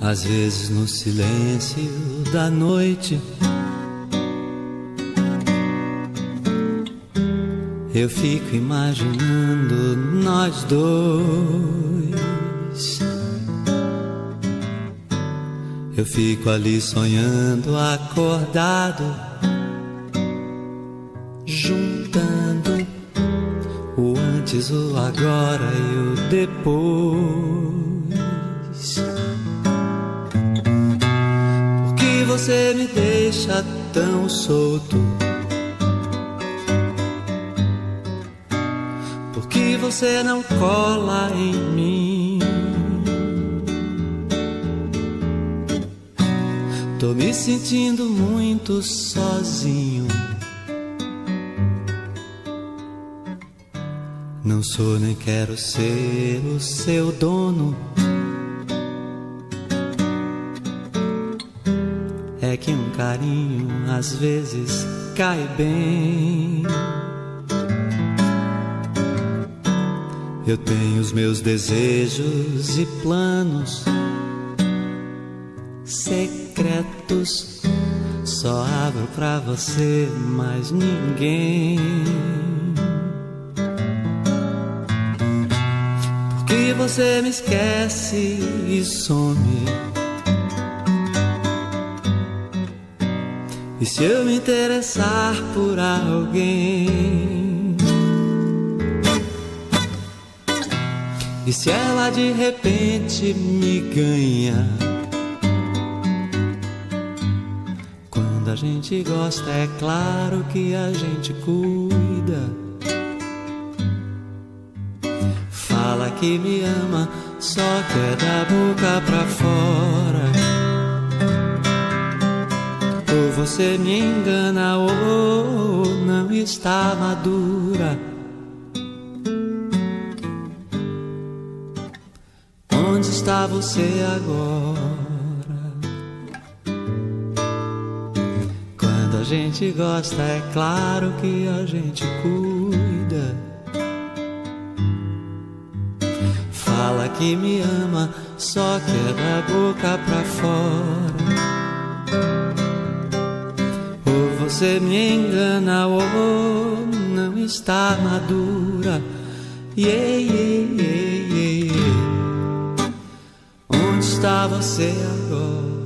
Às vezes no silêncio da noite Eu fico imaginando nós dois. Eu fico ali sonhando, acordado, juntando o antes, o agora e o depois. Você me deixa tão solto? você não cola em mim. Tô me sentindo muito sozinho. Não sou nem quero ser o seu dono. É que um carinho às vezes cai bem. Eu tenho os meus desejos e planos secretos. Só abro pra você, mais ninguém. Porque você me esquece e some. E se eu me interessar por alguém? E se ela de repente me ganha? Quando a gente gosta, é claro que a gente cuida. Fala que me ama, só quer da boca pra fora. Ou você me engana, ou não está madura. está você agora? Quando a gente gosta, é claro que a gente cuida. Fala que me ama, só quer da boca pra fora. Você me engana, ou não está madura. Yeah, yeah, yeah, yeah está você agora?